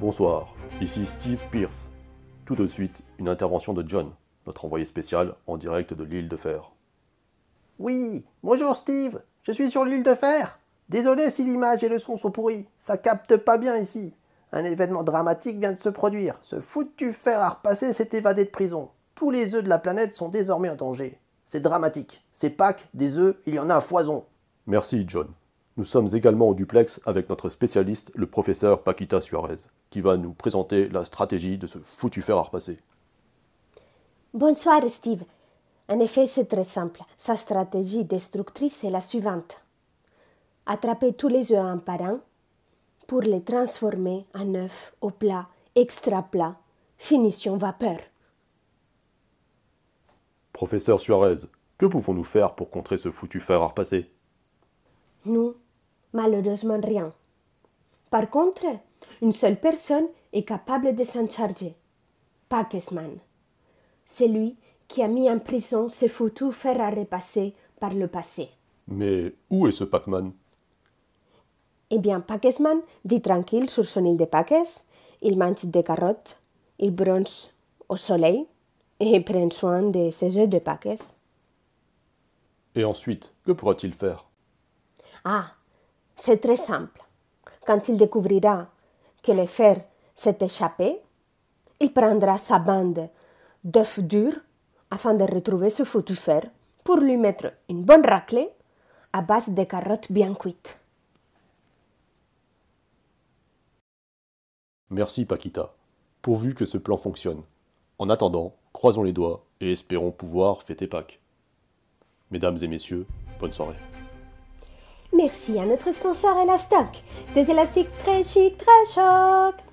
Bonsoir, ici Steve Pierce. Tout de suite, une intervention de John, notre envoyé spécial en direct de l'île de Fer. Oui, bonjour Steve, je suis sur l'île de Fer. Désolé si l'image et le son sont pourris, ça capte pas bien ici. Un événement dramatique vient de se produire. Ce foutu fer à repasser s'est évadé de prison. Tous les œufs de la planète sont désormais en danger. C'est dramatique. C'est Pâques, des œufs, il y en a à foison. Merci John. Nous sommes également au duplex avec notre spécialiste, le professeur Paquita Suarez, qui va nous présenter la stratégie de ce foutu fer à repasser. Bonsoir Steve. En effet, c'est très simple. Sa stratégie destructrice est la suivante. Attraper tous les œufs un par un pour les transformer en œufs au plat, extra plat, finition vapeur. Professeur Suarez, que pouvons-nous faire pour contrer ce foutu fer à repasser? Nous, malheureusement rien. Par contre, une seule personne est capable de s'en charger. Packesman. C'est lui qui a mis en prison ce foutu fer à repasser par le passé. Mais où est ce Pac-Man Eh bien, Packesman vit tranquille sur son île de Paques. Il mange des carottes, il bronze au soleil et prend soin de ses œufs de Paques. Et ensuite, que pourra-t-il faire? Ah, c'est très simple. Quand il découvrira que le fer s'est échappé, il prendra sa bande d'œufs durs afin de retrouver ce foutu fer pour lui mettre une bonne raclée à base de carottes bien cuites. Merci Paquita, pourvu que ce plan fonctionne. En attendant, croisons les doigts et espérons pouvoir fêter Pâques. Mesdames et messieurs, bonne soirée. Merci à notre sponsor Elastoc, des élastiques très chic, très chocs.